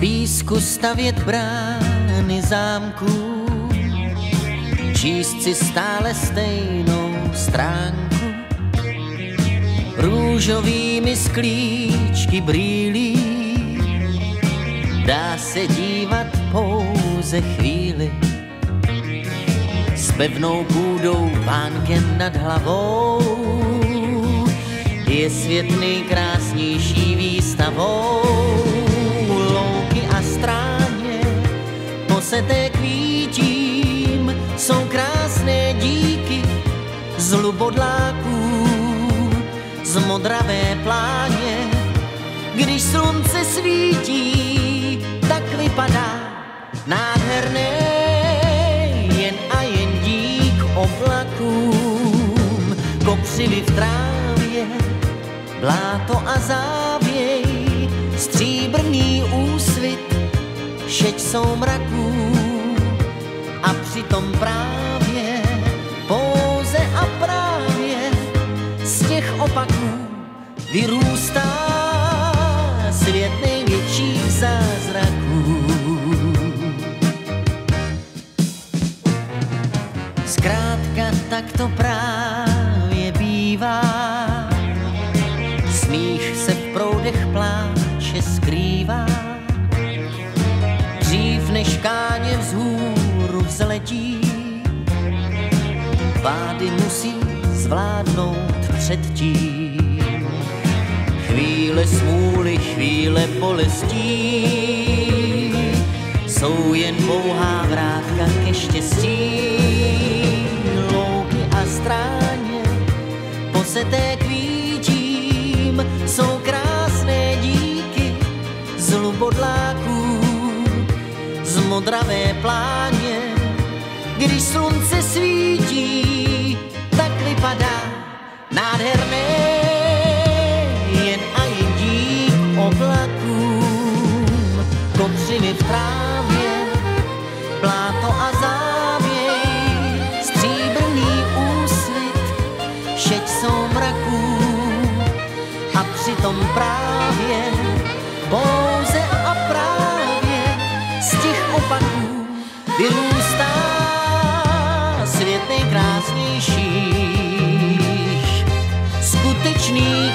Písku stavět brány zámků, číst si stále stejnou stránku. Růžovými sklíčky brýlí, dá se dívat pouze chvíli. S pevnou půdou vánkem nad hlavou je svět nejkrásnější výstavou. Louky a stráně poseté kvítím jsou krásné díky z lubodláků, z modravé pláně. Když slunce svítí, tak vypadá nádherné jen a jen dík oblakům, kopřivy v trávě, bláto a závěj, stříbrný úsvit, šeť soumraků. A přitom právě, pouze a právě z těch opaků vyrůstá Zkrátka tak to právě bývá, smích se v proudech pláče skrývá. Dřív než káně vzhůru vzletí, vády musí zvládnout předtím. Chvíle smůly, chvíle bolestí, jsou jen pouhá vrátka poseté kvítím, jsou krásné díky z lubodláků, z modravé pláně. Když slunce svítí, tak vypadá nádherné. Jen a jen dík oblakům, kopřivy v a přitom právě, pouze a právě z těch opaků vyrůstá svět nejkrásnější, skutečný